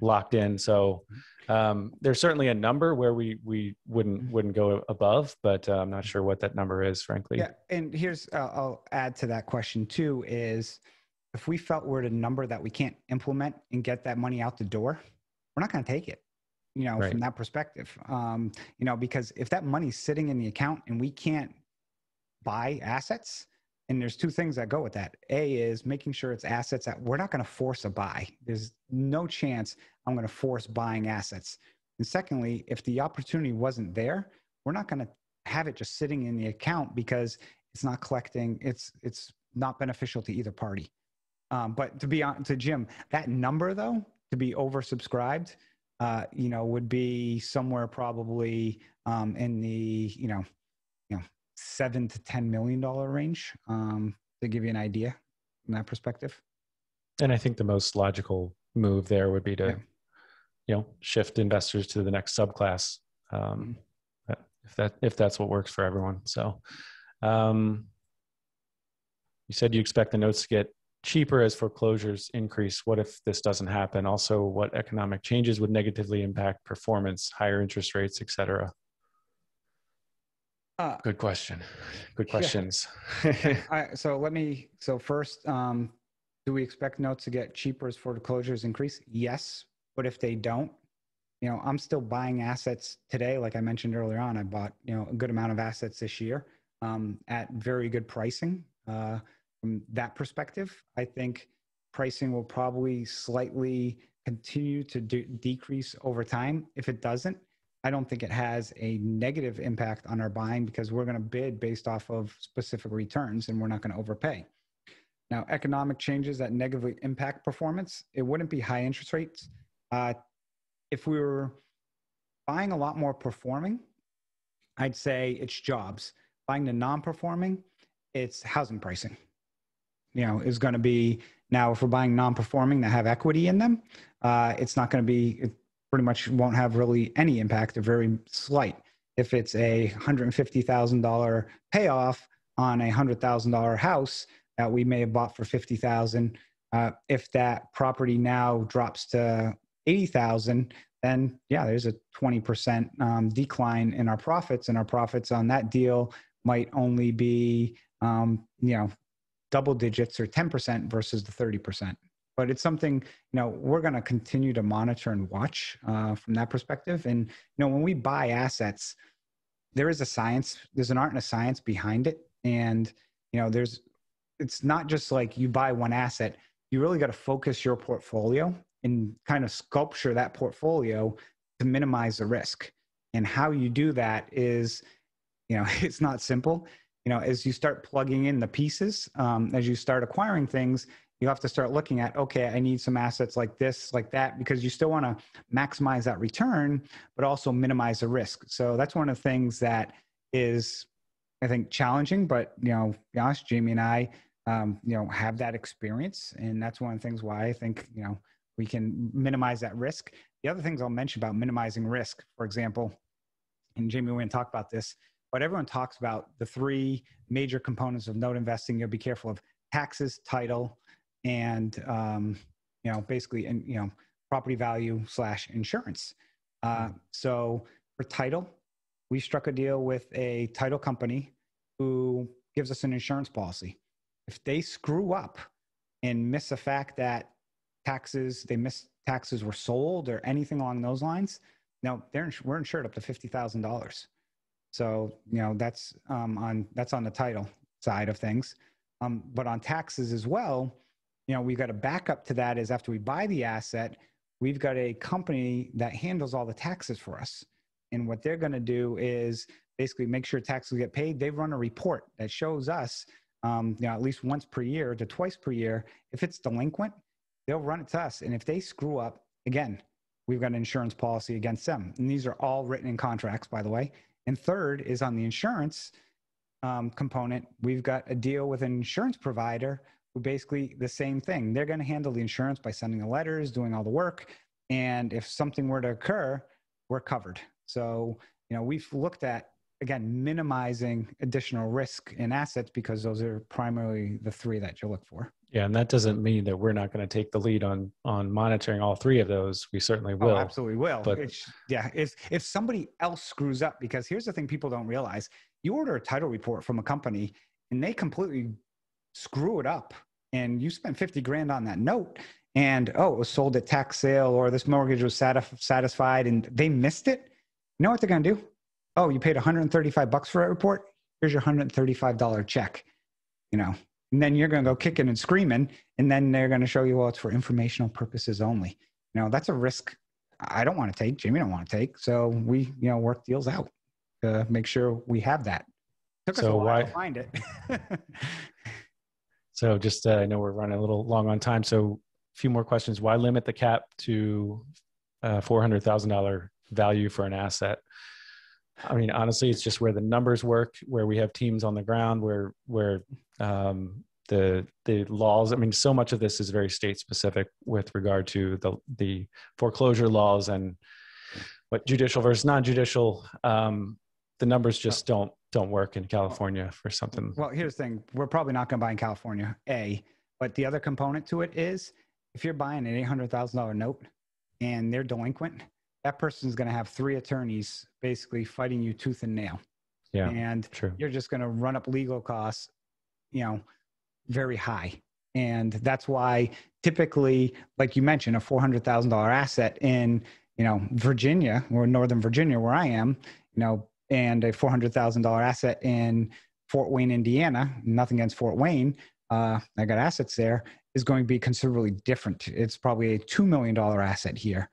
locked in so um, there's certainly a number where we we wouldn't mm-hmm. wouldn't go above, but uh, I'm not sure what that number is, frankly. Yeah, and here's uh, I'll add to that question too: is if we felt we're at a number that we can't implement and get that money out the door, we're not going to take it. You know, right. from that perspective, um, you know, because if that money's sitting in the account and we can't buy assets, and there's two things that go with that. A is making sure it's assets that we're not going to force a buy. There's no chance I'm going to force buying assets. And secondly, if the opportunity wasn't there, we're not going to have it just sitting in the account because it's not collecting. It's it's not beneficial to either party. Um, but to be on to Jim, that number though to be oversubscribed, uh, you know, would be somewhere probably um, in the you know, you know seven to ten million dollar range um, to give you an idea from that perspective. And I think the most logical move there would be to, yeah. you know, shift investors to the next subclass. Um, mm-hmm. if that if that's what works for everyone. So, um, you said you expect the notes to get cheaper as foreclosures increase. What if this doesn't happen? Also, what economic changes would negatively impact performance, higher interest rates, et cetera? Uh, Good question. Good questions. Yeah. so let me. So first, um, do we expect notes to get cheaper as foreclosures increase? Yes, but if they don't, you know, I'm still buying assets today. Like I mentioned earlier on, I bought you know a good amount of assets this year um, at very good pricing. Uh, from that perspective, I think pricing will probably slightly continue to de- decrease over time. If it doesn't, I don't think it has a negative impact on our buying because we're going to bid based off of specific returns and we're not going to overpay. Now, economic changes that negatively impact performance, it wouldn't be high interest rates. Uh, if we were buying a lot more performing, I'd say it's jobs. Buying the non performing, it's housing pricing. You know, is going to be now if we're buying non performing that have equity in them, uh, it's not going to be pretty much won't have really any impact or very slight. If it's a $150,000 payoff on a $100,000 house that we may have bought for 50,000, uh, if that property now drops to 80,000, then yeah, there's a 20% um, decline in our profits and our profits on that deal might only be, um, you know, double digits or 10% versus the 30% but it's something you know we're going to continue to monitor and watch uh, from that perspective. And you know when we buy assets there is a science there's an art and a science behind it. And you know there's it's not just like you buy one asset you really got to focus your portfolio and kind of sculpture that portfolio to minimize the risk. And how you do that is you know it's not simple. You know as you start plugging in the pieces um, as you start acquiring things you have to start looking at okay i need some assets like this like that because you still want to maximize that return but also minimize the risk. So that's one of the things that is i think challenging but you know be honest jamie and i um, you know have that experience and that's one of the things why i think you know we can minimize that risk. The other things i'll mention about minimizing risk for example and jamie we're going to talk about this but everyone talks about the three major components of note investing. You'll be careful of taxes title and um, you know basically and you know property value slash insurance. Uh, so for title, we struck a deal with a title company who gives us an insurance policy. If they screw up and miss the fact that taxes, they miss taxes were sold or anything along those lines, now they're, we're insured up to $50,000. So, you know, that's um, on, that's on the title side of things. Um, but on taxes as well, you know, we've got a backup to that is after we buy the asset, we've got a company that handles all the taxes for us. And what they're going to do is basically make sure taxes get paid. They run a report that shows us, um, you know, at least once per year to twice per year. If it's delinquent, they'll run it to us. And if they screw up, again, we've got an insurance policy against them. And these are all written in contracts, by the way. And third is on the insurance um, component, we've got a deal with an insurance provider basically the same thing. They're going to handle the insurance by sending the letters, doing all the work. And if something were to occur, we're covered. So, you know, we've looked at, again, minimizing additional risk in assets because those are primarily the three that you look for. Yeah, and that doesn't mean that we're not going to take the lead on on monitoring all three of those. We certainly oh, will. Oh, absolutely will. But it's, yeah, if if somebody else screws up, because here's the thing people don't realize: you order a title report from a company, and they completely screw it up, and you spent fifty grand on that note, and oh, it was sold at tax sale, or this mortgage was satisf- satisfied, and they missed it. You know what they're going to do? Oh, you paid 135 bucks for that report. Here's your 135 dollar check. You know, and then you're going to go kicking and screaming and then they're going to show you well it's for informational purposes only you know that's a risk i don't want to take jamie don't want to take so we you know work deals out to make sure we have that took so us a while why, to find it so just uh, i know we're running a little long on time so a few more questions why limit the cap to uh, $400000 value for an asset I mean, honestly, it's just where the numbers work, where we have teams on the ground, where where um, the the laws. I mean, so much of this is very state specific with regard to the the foreclosure laws and what judicial versus non judicial. Um, the numbers just don't don't work in California for something. Well, here's the thing: we're probably not going to buy in California. A, but the other component to it is if you're buying an eight hundred thousand dollar note and they're delinquent that person's going to have three attorneys basically fighting you tooth and nail. Yeah. And true. you're just going to run up legal costs, you know, very high. And that's why typically, like you mentioned, a $400,000 asset in, you know, Virginia or Northern Virginia, where I am, you know, and a $400,000 asset in Fort Wayne, Indiana, nothing against Fort Wayne, uh, I got assets there, is going to be considerably different. It's probably a $2 million asset here.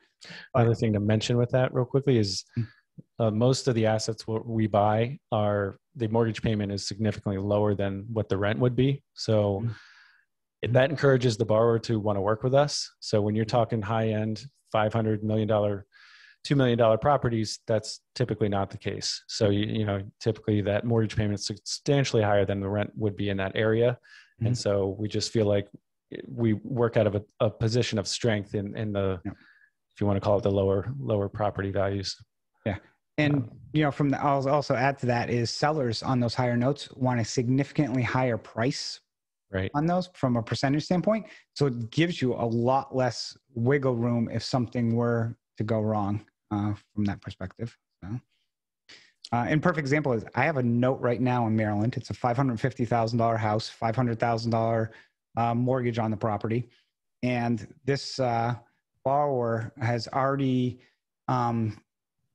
Other thing to mention with that, real quickly, is mm. uh, most of the assets we buy are the mortgage payment is significantly lower than what the rent would be. So mm. that encourages the borrower to want to work with us. So when you're talking high end, five hundred million dollar, two million dollar properties, that's typically not the case. So you, you know, typically that mortgage payment is substantially higher than the rent would be in that area. Mm-hmm. And so we just feel like we work out of a, a position of strength in, in the yeah if you want to call it the lower lower property values. Yeah. And um, you know, from the I'll also add to that is sellers on those higher notes want a significantly higher price right. on those from a percentage standpoint. So it gives you a lot less wiggle room if something were to go wrong uh, from that perspective. So. Uh, and perfect example is I have a note right now in Maryland. It's a five hundred fifty thousand dollar house, five hundred thousand uh, mortgage on the property, and this uh, borrower has already um,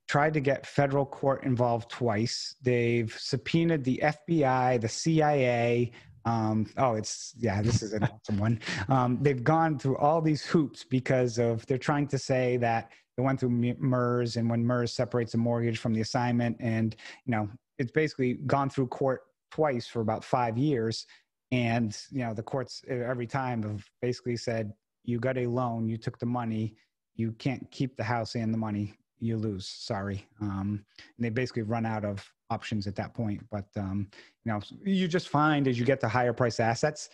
tried to get federal court involved twice. They've subpoenaed the FBI, the CIA. Um, oh, it's yeah, this is an awesome one. Um, they've gone through all these hoops because of they're trying to say that they went through MERS, and when MERS separates a mortgage from the assignment, and you know it's basically gone through court twice for about five years, and you know the courts every time have basically said you got a loan, you took the money, you can't keep the house and the money, you lose. Sorry. Um, and they basically run out of options at that point. But um, you know, you just find as you get to higher price assets,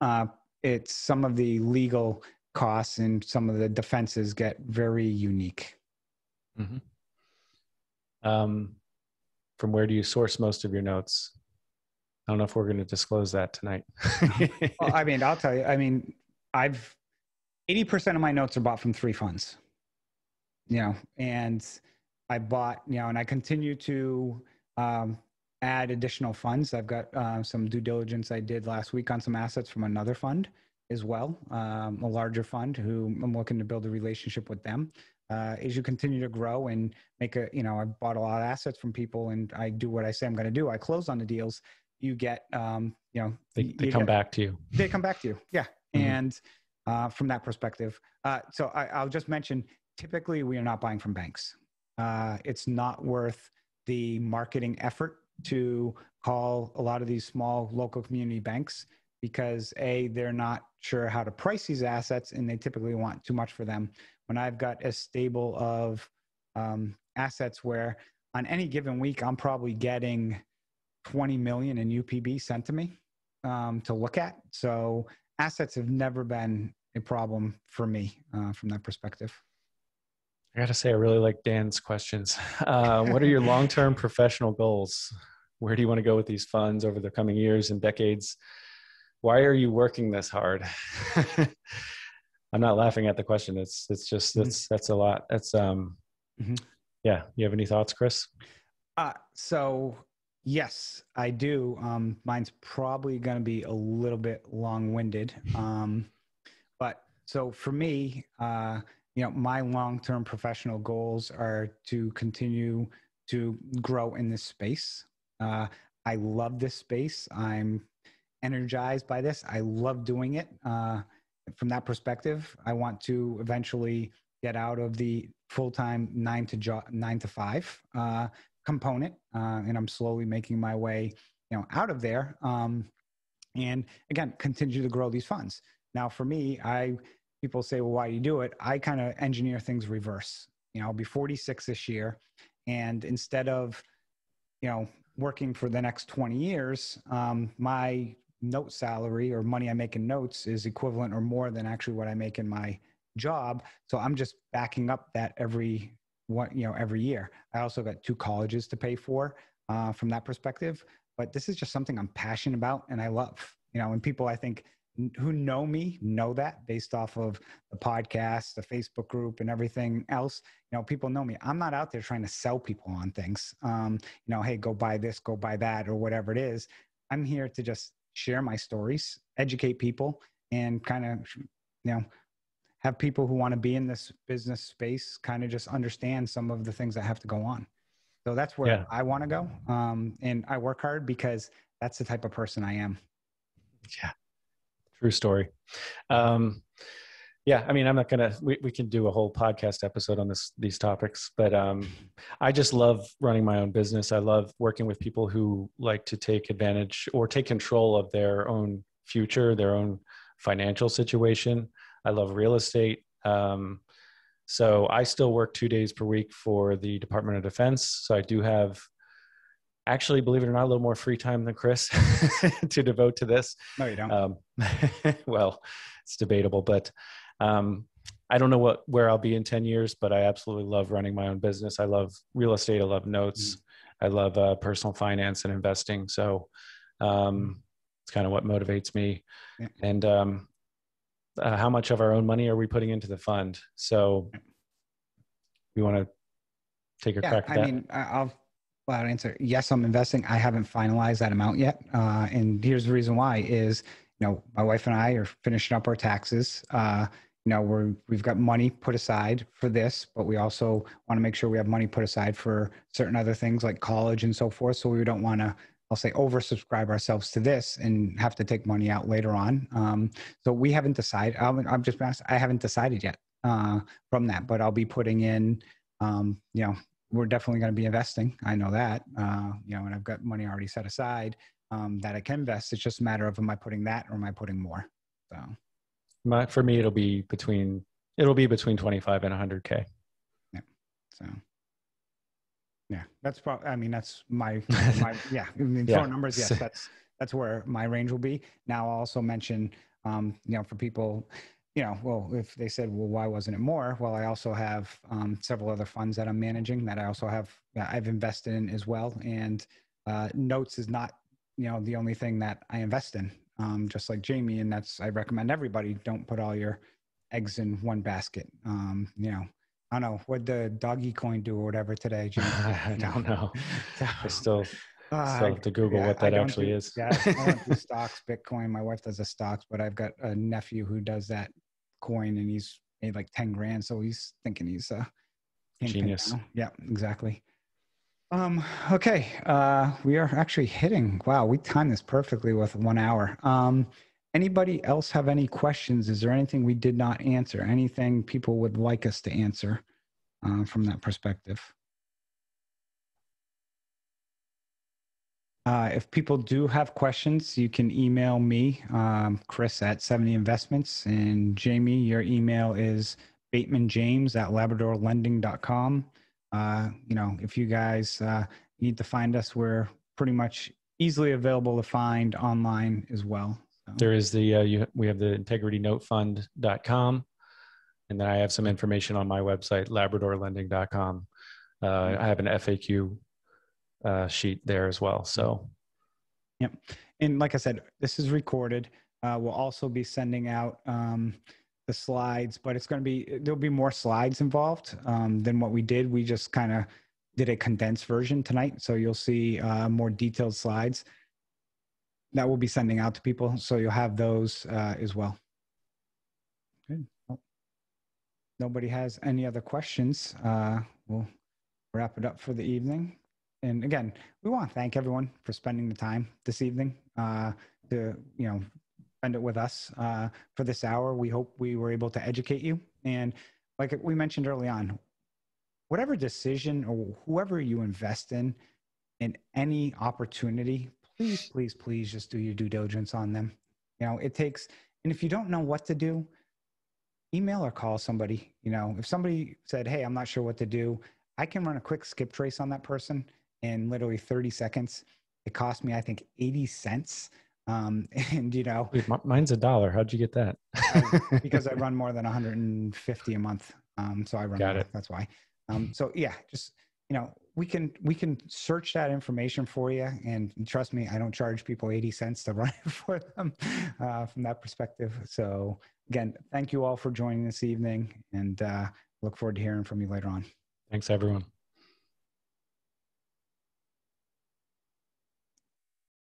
uh, it's some of the legal costs and some of the defenses get very unique. Mm-hmm. Um, from where do you source most of your notes? I don't know if we're going to disclose that tonight. well, I mean, I'll tell you. I mean, I've 80% of my notes are bought from three funds. You know, and I bought, you know, and I continue to um, add additional funds. I've got uh, some due diligence I did last week on some assets from another fund as well, um, a larger fund who I'm looking to build a relationship with them. Uh, as you continue to grow and make a, you know, I bought a lot of assets from people and I do what I say I'm going to do. I close on the deals. You get, um, you know, they, they come get, back to you. They come back to you. Yeah. Mm-hmm. And uh, from that perspective, uh, so I, will just mention typically we are not buying from banks. Uh, it's not worth the marketing effort to call a lot of these small local community banks because a they're not sure how to price these assets and they typically want too much for them when i've got a stable of um, assets where on any given week i'm probably getting 20 million in upb sent to me um, to look at so assets have never been a problem for me uh, from that perspective I got to say, I really like Dan's questions. Uh, what are your long term professional goals? Where do you want to go with these funds over the coming years and decades? Why are you working this hard? I'm not laughing at the question. It's it's just mm-hmm. that's that's a lot. That's um, mm-hmm. yeah. You have any thoughts, Chris? Uh, so yes, I do. Um, mine's probably going to be a little bit long winded. Um, but so for me, uh, you know my long-term professional goals are to continue to grow in this space uh, i love this space i'm energized by this i love doing it uh, from that perspective i want to eventually get out of the full-time nine to jo- nine to five uh, component uh, and i'm slowly making my way you know out of there um, and again continue to grow these funds now for me i people say, well, why do you do it? I kind of engineer things reverse. You know, I'll be 46 this year. And instead of, you know, working for the next 20 years, um, my note salary or money I make in notes is equivalent or more than actually what I make in my job. So I'm just backing up that every what you know every year. I also got two colleges to pay for uh, from that perspective. But this is just something I'm passionate about and I love. You know, and people I think who know me know that based off of the podcast, the Facebook group, and everything else. You know, people know me. I'm not out there trying to sell people on things. Um, you know, hey, go buy this, go buy that, or whatever it is. I'm here to just share my stories, educate people, and kind of, you know, have people who want to be in this business space kind of just understand some of the things that have to go on. So that's where yeah. I want to go. Um, and I work hard because that's the type of person I am. Yeah. True story. Um, yeah, I mean, I'm not gonna. We, we can do a whole podcast episode on this these topics, but um, I just love running my own business. I love working with people who like to take advantage or take control of their own future, their own financial situation. I love real estate. Um, so I still work two days per week for the Department of Defense. So I do have actually, believe it or not, a little more free time than Chris to devote to this. No, you don't. Um, well, it's debatable, but um, I don't know what where I'll be in ten years. But I absolutely love running my own business. I love real estate. I love notes. Mm. I love uh, personal finance and investing. So um, mm. it's kind of what motivates me. Yeah. And um, uh, how much of our own money are we putting into the fund? So we want to take a yeah, crack at I that. I mean, I'll well, I'll answer yes. I'm investing. I haven't finalized that amount yet, uh, and here's the reason why: is you know my wife and I are finishing up our taxes. Uh, you know we're we've got money put aside for this, but we also want to make sure we have money put aside for certain other things like college and so forth. So we don't want to I'll say oversubscribe ourselves to this and have to take money out later on. Um, so we haven't decided. I'm, I'm just I haven't decided yet uh, from that, but I'll be putting in, um, you know, we're definitely going to be investing. I know that, uh, you know, and I've got money already set aside um, that I can invest. It's just a matter of am I putting that or am I putting more? So, my, for me, it'll be between it'll be between twenty five and hundred k. Yeah. So. Yeah, that's probably. I mean, that's my my. yeah, I mean, yeah. numbers. Yes, that's that's where my range will be. Now, I'll also mention, um, you know, for people you know, well, if they said, well, why wasn't it more? Well, I also have um, several other funds that I'm managing that I also have, I've invested in as well. And uh, notes is not, you know, the only thing that I invest in, um, just like Jamie. And that's, I recommend everybody don't put all your eggs in one basket. Um, you know, I don't know what the doggy coin do or whatever today. Jim. I don't know. I still Uh, still have to Google yeah, what that actually do- is. Yeah, I don't do stocks, Bitcoin. My wife does the stocks, but I've got a nephew who does that coin, and he's made like ten grand. So he's thinking he's uh, Genius. now. Yeah, exactly. Um. Okay. Uh, we are actually hitting. Wow, we timed this perfectly with one hour. Um. Anybody else have any questions? Is there anything we did not answer? Anything people would like us to answer uh, from that perspective? Uh, if people do have questions, you can email me, um, Chris at 7e Investments. And Jamie, your email is batemanjames at labradorlending.com. Uh, you know, if you guys uh, need to find us, we're pretty much easily available to find online as well. So, There is the uh, you, we have the integritynotefund.com, and then I have some information on my website labradorlending.com. Uh, I have an FAQ uh, sheet there as well. So yep. and like I said, this is recorded. Uh, we'll also be sending out um, the slides, but it's going to be there'll be more slides involved um, than what we did. We just kind of did a condensed version tonight, so you'll see uh, more detailed slides that we'll be sending out to people. So you'll have those uh, as well. Good. Well, nobody has any other questions. Uh, we'll wrap it up for the evening. And again, we want to thank everyone for spending the time this evening uh, to you know spend it with us uh, for this hour. We hope we were able to educate you. And like we mentioned early on, whatever decision or whoever you invest in, in any opportunity, please, please, please just do your due diligence on them. You know, it takes, and if you don't know what to do, email or call somebody. You know, if somebody said, "Hey, I'm not sure what to do," I can run a quick skip trace on that person in literally 30 seconds. It cost me, I think, 80 cents. Um, and you know, mine's a dollar. How'd you get that? because I run more than 150 a month. Um, so I run Got it. That's why. Um, so yeah, just you know, we can we can search that information for you, and trust me, I don't charge people 80 cents to run it for them uh, from that perspective. So again, thank you all for joining this evening, and uh, look forward to hearing from you later on. Thanks, everyone.